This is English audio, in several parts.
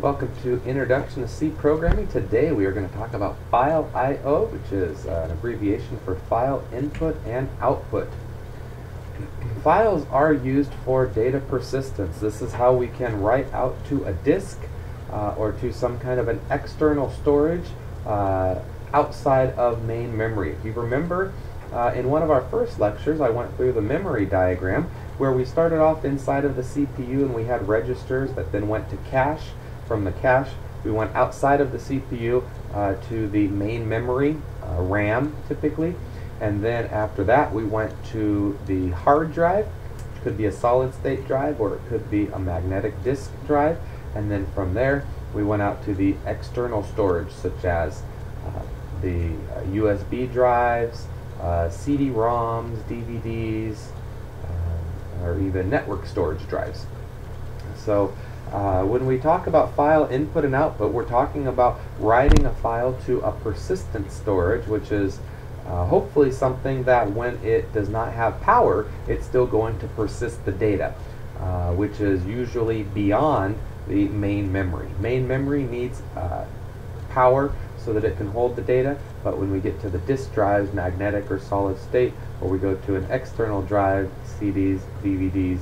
Welcome to Introduction to C Programming. Today we are going to talk about File I.O., which is uh, an abbreviation for File Input and Output. Files are used for data persistence. This is how we can write out to a disk uh, or to some kind of an external storage uh, outside of main memory. If you remember, uh, in one of our first lectures, I went through the memory diagram where we started off inside of the CPU and we had registers that then went to cache from the cache. We went outside of the CPU uh, to the main memory, uh, RAM typically, and then after that we went to the hard drive, which could be a solid state drive or it could be a magnetic disk drive, and then from there we went out to the external storage such as uh, the USB uh, drives, uh, CD-ROMs, DVDs, uh, or even network storage drives. So uh, when we talk about file input and output, we're talking about writing a file to a persistent storage, which is uh, hopefully something that when it does not have power, it's still going to persist the data, uh, which is usually beyond the main memory. Main memory needs uh, power so that it can hold the data, but when we get to the disk drives, magnetic or solid state, or we go to an external drive, CDs, DVDs,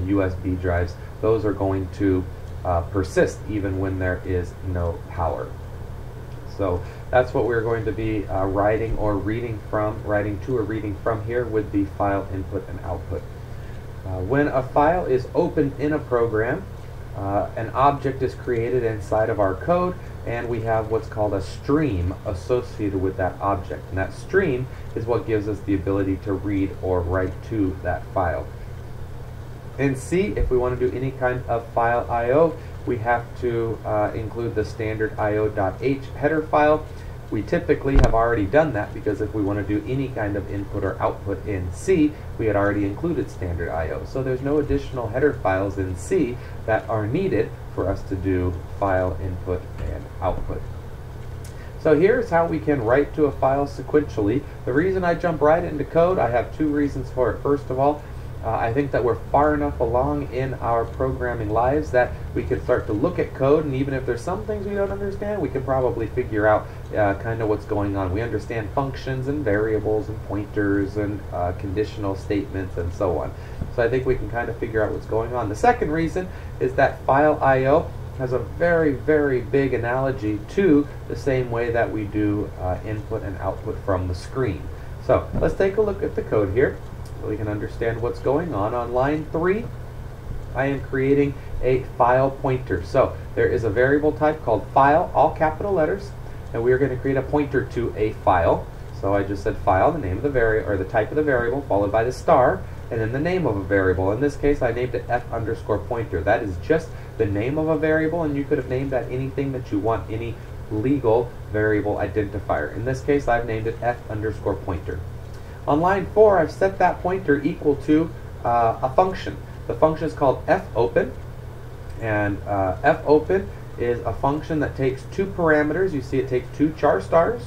USB uh, drives, those are going to uh, persist even when there is no power. So that's what we're going to be uh, writing or reading from, writing to or reading from here with the file input and output. Uh, when a file is opened in a program, uh, an object is created inside of our code and we have what's called a stream associated with that object. And that stream is what gives us the ability to read or write to that file. In C, if we want to do any kind of file I.O., we have to uh, include the standard io.h header file. We typically have already done that because if we want to do any kind of input or output in C, we had already included standard I.O. So there's no additional header files in C that are needed for us to do file input and output. So here's how we can write to a file sequentially. The reason I jump right into code, I have two reasons for it. First of all, uh, I think that we're far enough along in our programming lives that we can start to look at code, and even if there's some things we don't understand, we can probably figure out uh, kind of what's going on. We understand functions and variables and pointers and uh, conditional statements and so on. So I think we can kind of figure out what's going on. The second reason is that file I.O. has a very, very big analogy to the same way that we do uh, input and output from the screen. So let's take a look at the code here so we can understand what's going on. On line 3, I am creating a file pointer. So there is a variable type called file, all capital letters, and we are going to create a pointer to a file. So I just said file, the name of the variable, or the type of the variable, followed by the star, and then the name of a variable. In this case, I named it f underscore pointer. That is just the name of a variable, and you could have named that anything that you want, any legal variable identifier. In this case, I've named it f underscore pointer. On line 4, I've set that pointer equal to uh, a function. The function is called fopen, and uh, fopen is a function that takes two parameters. You see it takes two char stars,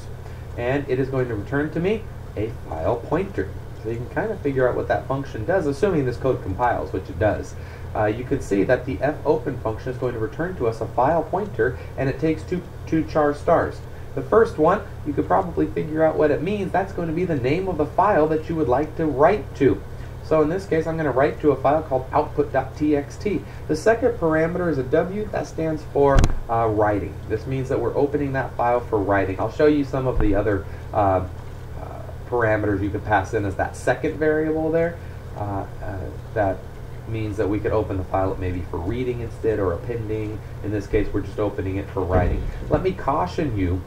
and it is going to return to me a file pointer. So you can kind of figure out what that function does, assuming this code compiles, which it does. Uh, you can see that the fopen function is going to return to us a file pointer, and it takes two, two char stars. The first one, you could probably figure out what it means. That's going to be the name of the file that you would like to write to. So in this case, I'm going to write to a file called output.txt. The second parameter is a W. That stands for uh, writing. This means that we're opening that file for writing. I'll show you some of the other uh, uh, parameters you could pass in as that second variable there. Uh, uh, that means that we could open the file maybe for reading instead or appending. In this case, we're just opening it for writing. Let me caution you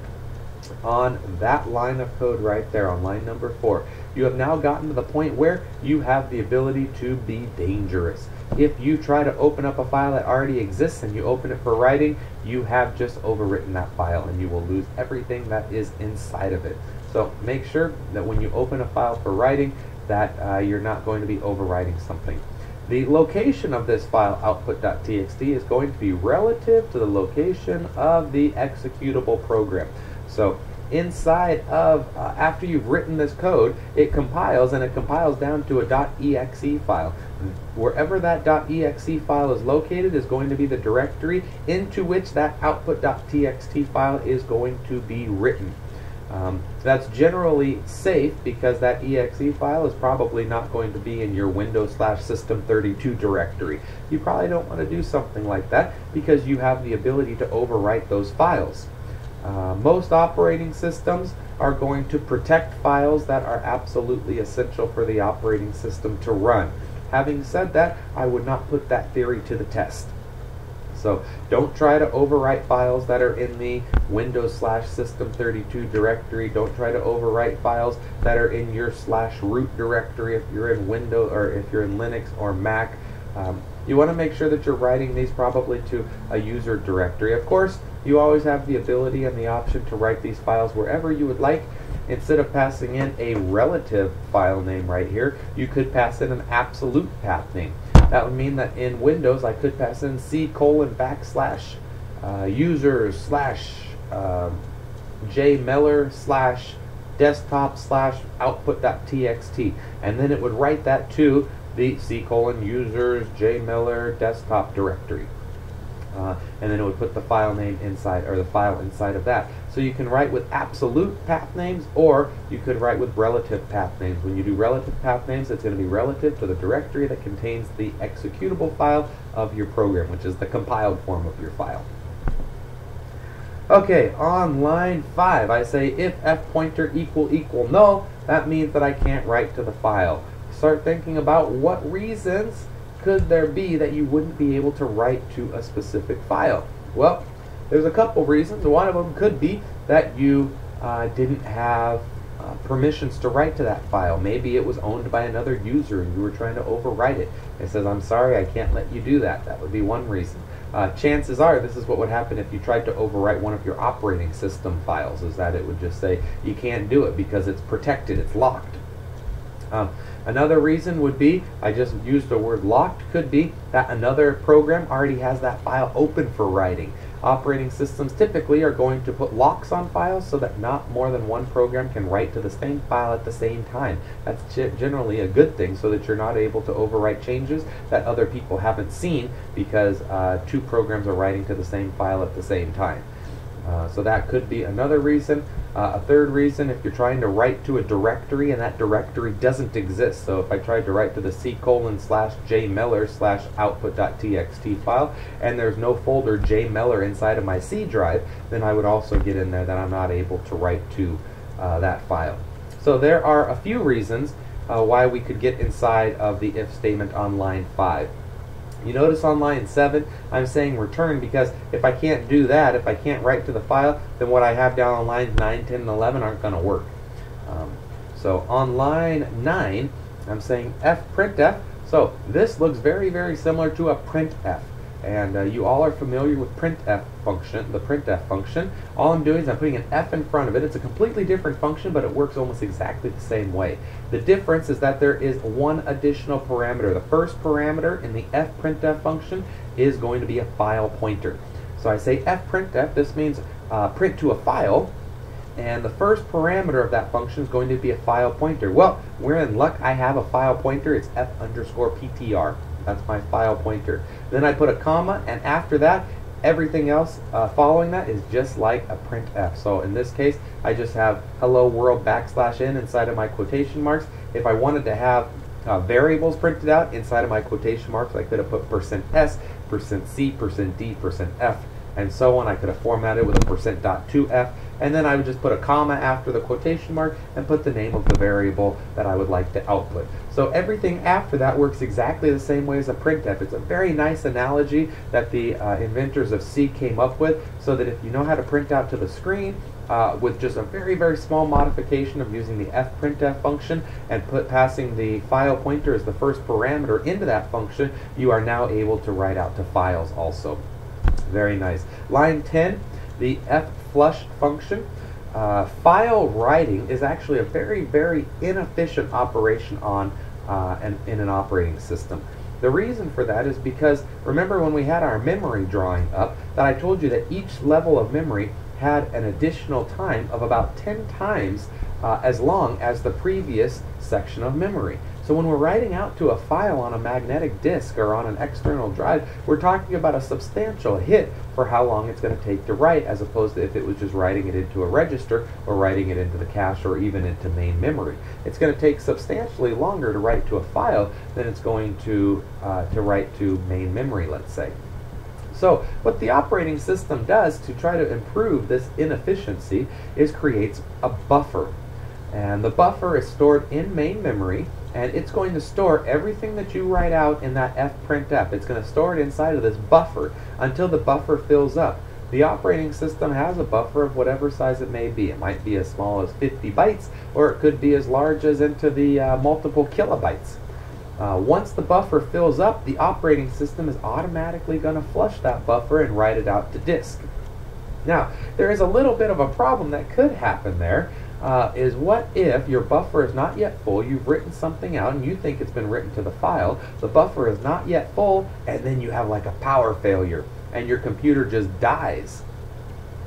on that line of code right there on line number four. You have now gotten to the point where you have the ability to be dangerous. If you try to open up a file that already exists and you open it for writing, you have just overwritten that file and you will lose everything that is inside of it. So make sure that when you open a file for writing that uh, you're not going to be overwriting something. The location of this file output.txt is going to be relative to the location of the executable program. So inside of, uh, after you've written this code, it compiles and it compiles down to a .exe file. Wherever that .exe file is located is going to be the directory into which that output.txt file is going to be written. Um, that's generally safe because that exe file is probably not going to be in your Windows slash System32 directory. You probably don't want to do something like that because you have the ability to overwrite those files. Uh, most operating systems are going to protect files that are absolutely essential for the operating system to run. Having said that, I would not put that theory to the test. So don't try to overwrite files that are in the Windows slash System32 directory. Don't try to overwrite files that are in your slash root directory if you're in Windows or if you're in Linux or Mac. Um, you want to make sure that you're writing these probably to a user directory. Of course, you always have the ability and the option to write these files wherever you would like. Instead of passing in a relative file name right here, you could pass in an absolute path name. That would mean that in Windows I could pass in C colon backslash uh, users slash uh, J Miller slash desktop slash output.txt and then it would write that to the C colon users J Miller desktop directory. Uh, and then it would put the file name inside, or the file inside of that. So you can write with absolute path names, or you could write with relative path names. When you do relative path names, it's going to be relative to the directory that contains the executable file of your program, which is the compiled form of your file. Okay, on line 5, I say if f pointer equal equal null, that means that I can't write to the file. Start thinking about what reasons could there be that you wouldn't be able to write to a specific file? Well, there's a couple reasons. One of them could be that you uh, didn't have uh, permissions to write to that file. Maybe it was owned by another user and you were trying to overwrite it. It says, I'm sorry, I can't let you do that. That would be one reason. Uh, chances are this is what would happen if you tried to overwrite one of your operating system files, is that it would just say, you can't do it because it's protected, it's locked. Um, another reason would be, I just used the word locked, could be that another program already has that file open for writing. Operating systems typically are going to put locks on files so that not more than one program can write to the same file at the same time. That's generally a good thing so that you're not able to overwrite changes that other people haven't seen because uh, two programs are writing to the same file at the same time. Uh, so that could be another reason. Uh, a third reason, if you're trying to write to a directory and that directory doesn't exist. So if I tried to write to the C colon slash J Miller slash output.txt file and there's no folder J Miller inside of my C drive, then I would also get in there that I'm not able to write to uh, that file. So there are a few reasons uh, why we could get inside of the if statement on line 5. You notice on line 7, I'm saying return because if I can't do that, if I can't write to the file, then what I have down on lines 9, 10, and 11 aren't going to work. Um, so on line 9, I'm saying fprintf. So this looks very, very similar to a printf. And uh, you all are familiar with printf function, the printf function. All I'm doing is I'm putting an f in front of it. It's a completely different function, but it works almost exactly the same way. The difference is that there is one additional parameter. The first parameter in the fprintf function is going to be a file pointer. So I say fprintf, this means uh, print to a file, and the first parameter of that function is going to be a file pointer. Well, we're in luck. I have a file pointer. It's f underscore ptr. That's my file pointer. Then I put a comma, and after that, everything else uh, following that is just like a printf. So in this case, I just have hello world backslash n inside of my quotation marks. If I wanted to have uh, variables printed out inside of my quotation marks, I could have put percent %s, percent %c, percent %d, percent %f, and so on. I could have formatted with a percent dot %2f, and then I would just put a comma after the quotation mark and put the name of the variable that I would like to output. So everything after that works exactly the same way as a printf. It's a very nice analogy that the uh, inventors of C came up with so that if you know how to print out to the screen, uh, with just a very, very small modification of using the fprintf function and put passing the file pointer as the first parameter into that function, you are now able to write out to files also. Very nice. Line 10, the fflush function. Uh, file writing is actually a very, very inefficient operation on uh, an, in an operating system. The reason for that is because remember when we had our memory drawing up that I told you that each level of memory had an additional time of about 10 times uh, as long as the previous section of memory. So when we're writing out to a file on a magnetic disk or on an external drive, we're talking about a substantial hit for how long it's going to take to write as opposed to if it was just writing it into a register or writing it into the cache or even into main memory. It's going to take substantially longer to write to a file than it's going to, uh, to write to main memory, let's say. So what the operating system does to try to improve this inefficiency is creates a buffer. And the buffer is stored in main memory and it's going to store everything that you write out in that fprintf. It's going to store it inside of this buffer until the buffer fills up. The operating system has a buffer of whatever size it may be. It might be as small as 50 bytes, or it could be as large as into the uh, multiple kilobytes. Uh, once the buffer fills up, the operating system is automatically going to flush that buffer and write it out to disk. Now, there is a little bit of a problem that could happen there uh, is what if your buffer is not yet full, you've written something out and you think it's been written to the file, the buffer is not yet full, and then you have like a power failure and your computer just dies.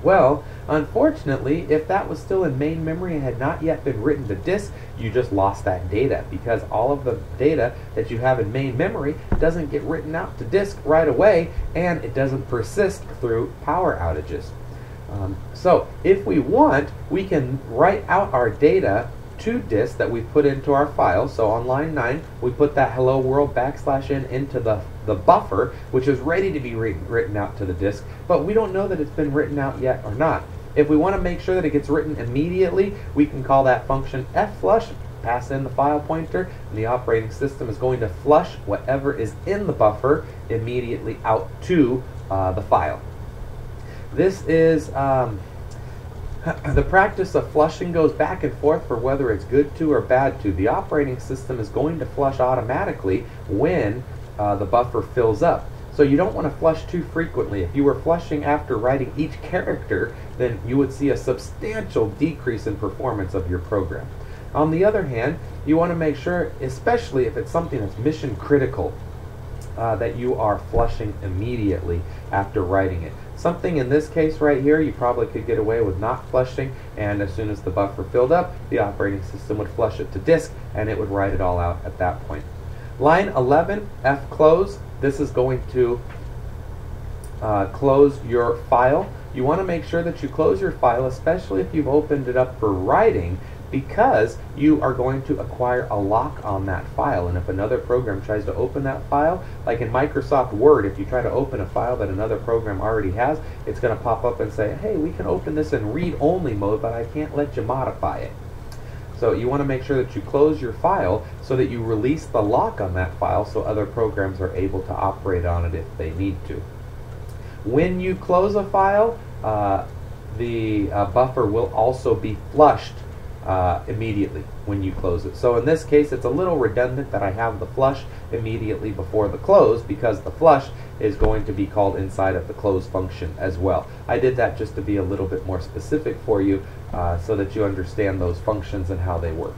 Well, unfortunately, if that was still in main memory and had not yet been written to disk, you just lost that data because all of the data that you have in main memory doesn't get written out to disk right away and it doesn't persist through power outages. Um, so if we want, we can write out our data to disk that we put into our file. So on line 9, we put that hello world backslash n into the, the buffer, which is ready to be written out to the disk, but we don't know that it's been written out yet or not. If we want to make sure that it gets written immediately, we can call that function fflush, pass in the file pointer, and the operating system is going to flush whatever is in the buffer immediately out to uh, the file. This is um, the practice of flushing goes back and forth for whether it's good to or bad to. The operating system is going to flush automatically when uh, the buffer fills up. So you don't want to flush too frequently. If you were flushing after writing each character, then you would see a substantial decrease in performance of your program. On the other hand, you want to make sure, especially if it's something that's mission critical, uh, that you are flushing immediately after writing it. Something in this case right here, you probably could get away with not flushing, and as soon as the buffer filled up, the operating system would flush it to disk, and it would write it all out at that point. Line 11, F close, this is going to uh, close your file. You want to make sure that you close your file, especially if you've opened it up for writing, because you are going to acquire a lock on that file. And if another program tries to open that file, like in Microsoft Word, if you try to open a file that another program already has, it's going to pop up and say, hey, we can open this in read-only mode, but I can't let you modify it. So you want to make sure that you close your file so that you release the lock on that file so other programs are able to operate on it if they need to. When you close a file, uh, the uh, buffer will also be flushed uh, immediately when you close it. So in this case, it's a little redundant that I have the flush immediately before the close because the flush is going to be called inside of the close function as well. I did that just to be a little bit more specific for you uh, so that you understand those functions and how they work.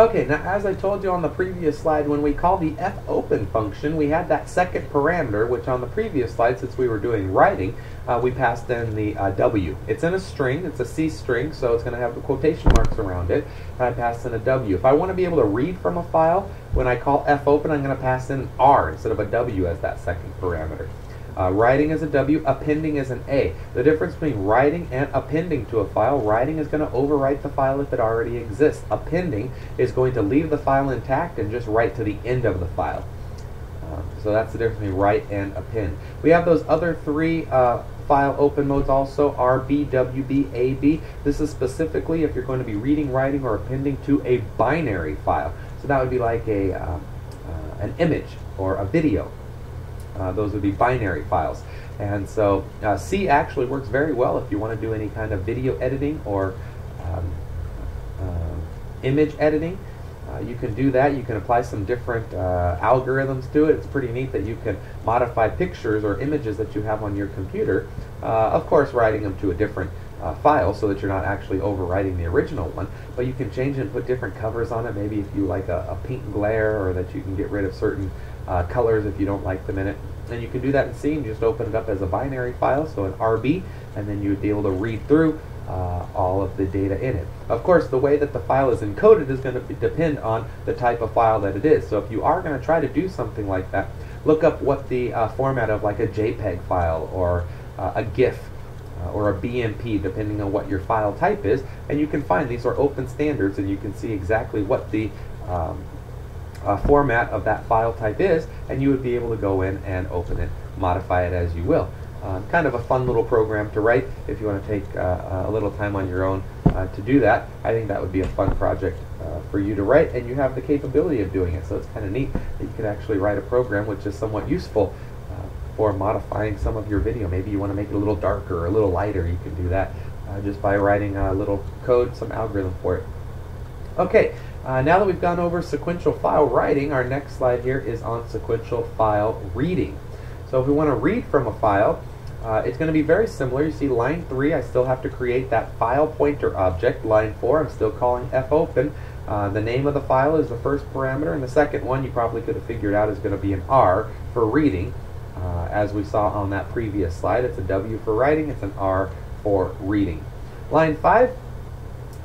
Okay, now as I told you on the previous slide, when we call the fopen function, we had that second parameter, which on the previous slide, since we were doing writing, uh, we passed in the uh, w. It's in a string, it's a C string, so it's going to have the quotation marks around it, and I passed in a w. If I want to be able to read from a file, when I call fopen, I'm going to pass in r instead of a w as that second parameter. Uh, writing is a W, appending is an A. The difference between writing and appending to a file, writing is going to overwrite the file if it already exists. Appending is going to leave the file intact and just write to the end of the file. Uh, so that's the difference between write and append. We have those other three uh, file open modes also, RB, WB, AB. This is specifically if you're going to be reading, writing, or appending to a binary file. So that would be like a, uh, uh, an image or a video. Uh, those would be binary files. And so uh, C actually works very well if you want to do any kind of video editing or um, uh, image editing. Uh, you can do that. You can apply some different uh, algorithms to it. It's pretty neat that you can modify pictures or images that you have on your computer. Of course, writing them to a different uh, file so that you're not actually overwriting the original one. But you can change it and put different covers on it. Maybe if you like a, a pink glare or that you can get rid of certain uh, colors if you don't like them in it. And you can do that in C and just open it up as a binary file, so an RB, and then you would be able to read through uh, all of the data in it. Of course, the way that the file is encoded is going to depend on the type of file that it is. So if you are going to try to do something like that, look up what the uh, format of like a JPEG file or uh, a GIF uh, or a BMP, depending on what your file type is, and you can find these are open standards, and you can see exactly what the um, uh, format of that file type is, and you would be able to go in and open it, modify it as you will. Uh, kind of a fun little program to write if you want to take uh, a little time on your own uh, to do that. I think that would be a fun project uh, for you to write, and you have the capability of doing it. So it's kind of neat that you can actually write a program which is somewhat useful uh, for modifying some of your video. Maybe you want to make it a little darker or a little lighter. You can do that uh, just by writing a little code, some algorithm for it. Okay, uh, now that we've gone over sequential file writing, our next slide here is on sequential file reading. So if we want to read from a file, uh, it's going to be very similar. You see line 3, I still have to create that file pointer object. Line 4, I'm still calling fopen. Uh, the name of the file is the first parameter, and the second one you probably could have figured out is going to be an R for reading. Uh, as we saw on that previous slide, it's a W for writing, it's an R for reading. Line 5,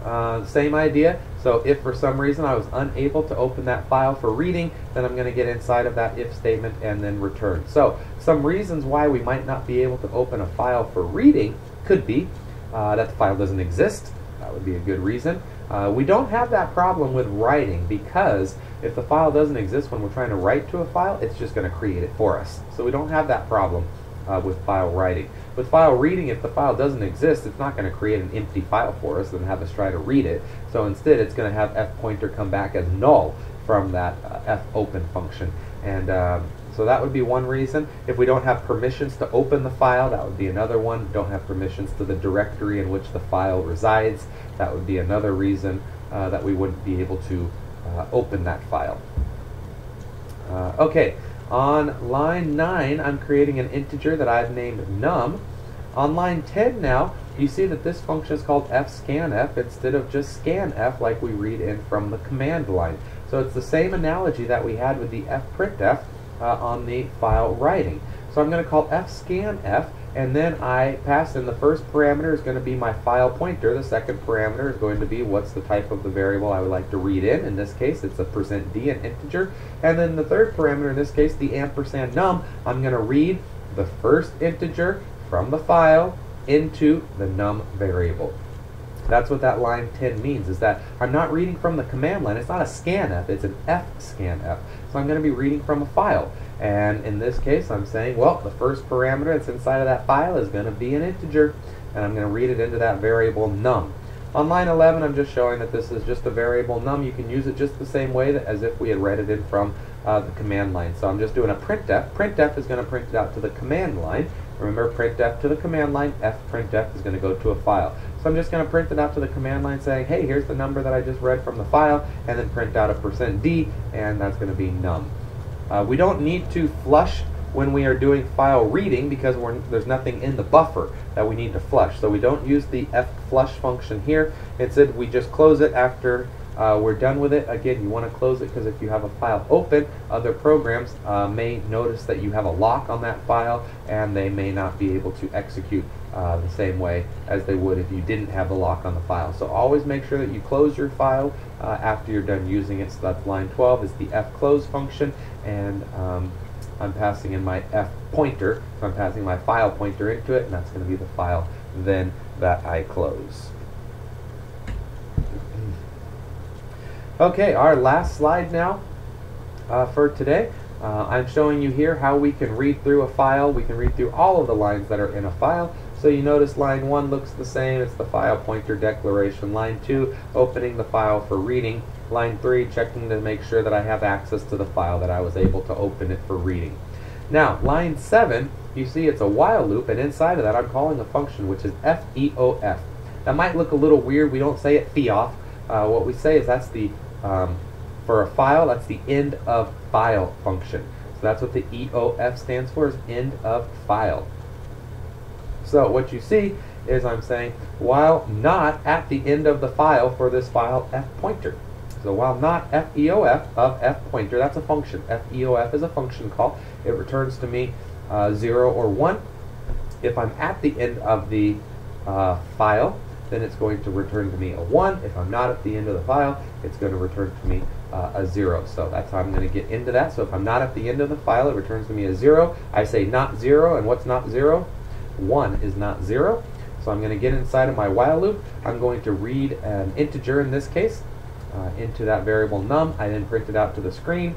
uh, same idea. So if for some reason I was unable to open that file for reading, then I'm going to get inside of that if statement and then return. So some reasons why we might not be able to open a file for reading could be uh, that the file doesn't exist. That would be a good reason. Uh, we don't have that problem with writing because if the file doesn't exist when we're trying to write to a file, it's just going to create it for us. So we don't have that problem uh, with file writing. With file reading, if the file doesn't exist, it's not going to create an empty file for us and have us try to read it. So instead, it's going to have fpointer come back as null from that uh, fopen function. And um, so that would be one reason. If we don't have permissions to open the file, that would be another one. Don't have permissions to the directory in which the file resides. That would be another reason uh, that we wouldn't be able to uh, open that file. Uh, okay, on line 9, I'm creating an integer that I've named num. On line 10 now, you see that this function is called fscanf instead of just scanf like we read in from the command line. So it's the same analogy that we had with the fprintf uh, on the file writing. So I'm going to call fscanf and then I pass in the first parameter is going to be my file pointer. The second parameter is going to be what's the type of the variable I would like to read in. In this case, it's a percent %d, an integer. And then the third parameter, in this case, the ampersand num, I'm going to read the first integer from the file into the num variable. That's what that line 10 means, is that I'm not reading from the command line. It's not a scanf, it's an fscanf. So I'm going to be reading from a file. And in this case, I'm saying, well, the first parameter that's inside of that file is going to be an integer, and I'm going to read it into that variable num. On line 11, I'm just showing that this is just a variable num. You can use it just the same way that, as if we had read it in from uh, the command line. So I'm just doing a printf. Printf is going to print it out to the command line. Remember, printf to the command line, fprintf is going to go to a file. So I'm just going to print it out to the command line saying, hey, here's the number that I just read from the file, and then print out a percent %d, and that's going to be num. Uh, we don't need to flush when we are doing file reading because there's nothing in the buffer that we need to flush. So we don't use the f flush function here. Instead, we just close it after uh, we're done with it. Again, you want to close it because if you have a file open, other programs uh, may notice that you have a lock on that file and they may not be able to execute uh, the same way as they would if you didn't have the lock on the file. So always make sure that you close your file uh, after you're done using it. So that's line 12 is the fclose function and um, I'm passing in my f pointer. So I'm passing my file pointer into it and that's going to be the file then that I close. Okay, our last slide now uh, for today. Uh, I'm showing you here how we can read through a file. We can read through all of the lines that are in a file. So you notice line 1 looks the same. It's the file pointer declaration. Line 2, opening the file for reading. Line 3, checking to make sure that I have access to the file, that I was able to open it for reading. Now, line 7, you see it's a while loop, and inside of that I'm calling a function which is FEOF. That might look a little weird. We don't say it FEOF. Uh, what we say is that's the um, for a file, that's the end of file function. So that's what the EOF stands for, is end of file. So what you see is I'm saying while not at the end of the file for this file f pointer. So while not FEOF of f pointer, that's a function. FEOF is a function call. It returns to me uh, 0 or 1. If I'm at the end of the uh, file, then it's going to return to me a 1. If I'm not at the end of the file, it's going to return to me uh, a 0. So that's how I'm going to get into that. So if I'm not at the end of the file, it returns to me a 0. I say not 0, and what's not 0? 1 is not 0. So I'm going to get inside of my while loop. I'm going to read an integer in this case uh, into that variable num. I then print it out to the screen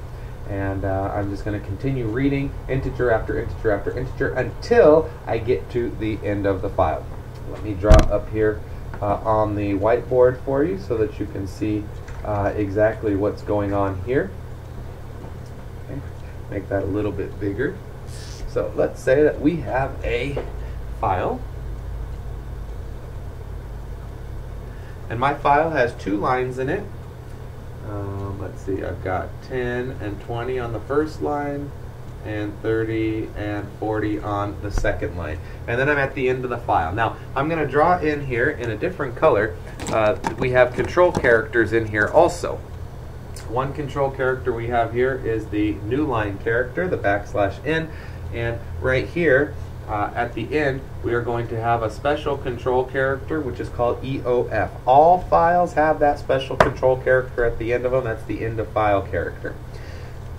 and uh, I'm just going to continue reading integer after integer after integer until I get to the end of the file. Let me draw up here on the whiteboard for you so that you can see uh, exactly what's going on here. Okay. Make that a little bit bigger. So let's say that we have a file and my file has two lines in it um, let's see, I've got 10 and 20 on the first line, and 30 and 40 on the second line. And then I'm at the end of the file. Now, I'm going to draw in here in a different color. Uh, we have control characters in here also. One control character we have here is the new line character, the backslash n, and right here uh, at the end, we are going to have a special control character, which is called EOF. All files have that special control character at the end of them. That's the end of file character.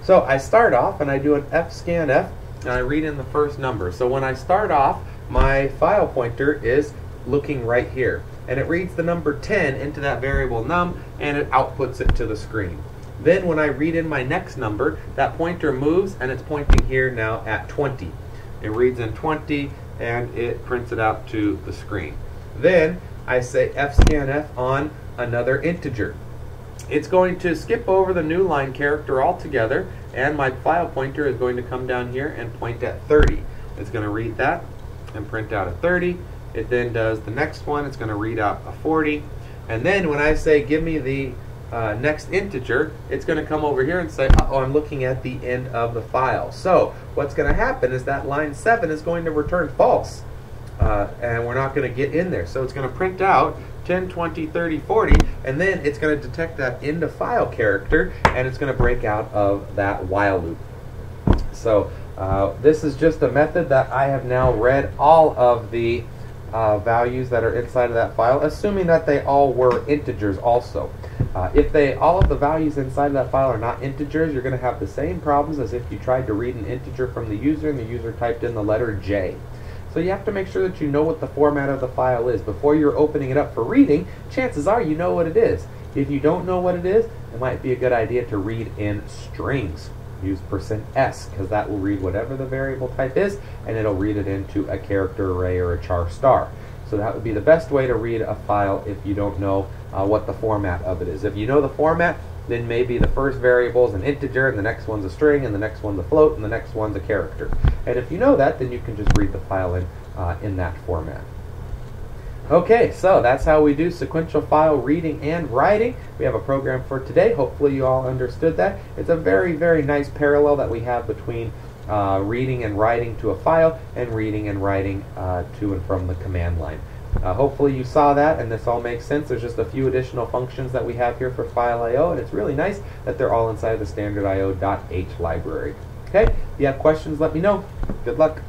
So I start off and I do an fscanf, and I read in the first number. So when I start off, my file pointer is looking right here. And it reads the number 10 into that variable num, and it outputs it to the screen. Then when I read in my next number, that pointer moves, and it's pointing here now at 20. It reads in 20 and it prints it out to the screen. Then I say f fscanf on another integer. It's going to skip over the new line character altogether and my file pointer is going to come down here and point at 30. It's going to read that and print out a 30. It then does the next one. It's going to read out a 40. And then when I say give me the uh, next integer, it's going to come over here and say, uh oh, I'm looking at the end of the file. So what's going to happen is that line 7 is going to return false. Uh, and we're not going to get in there. So it's going to print out 10, 20, 30, 40, and then it's going to detect that of file character, and it's going to break out of that while loop. So uh, this is just a method that I have now read all of the uh, values that are inside of that file, assuming that they all were integers also. Uh, if they all of the values inside of that file are not integers, you're going to have the same problems as if you tried to read an integer from the user and the user typed in the letter J. So you have to make sure that you know what the format of the file is. Before you're opening it up for reading, chances are you know what it is. If you don't know what it is, it might be a good idea to read in strings. Use percent %s because that will read whatever the variable type is and it'll read it into a character array or a char star. So that would be the best way to read a file if you don't know uh, what the format of it is. If you know the format, then maybe the first variable is an integer, and the next one's a string, and the next one's a float, and the next one's a character. And if you know that, then you can just read the file in, uh, in that format. Okay, so that's how we do sequential file reading and writing. We have a program for today. Hopefully you all understood that. It's a very, very nice parallel that we have between uh, reading and writing to a file and reading and writing uh, to and from the command line. Uh, hopefully you saw that and this all makes sense. There's just a few additional functions that we have here for file I.O. and it's really nice that they're all inside the standard IO.h library. Okay, if you have questions, let me know. Good luck.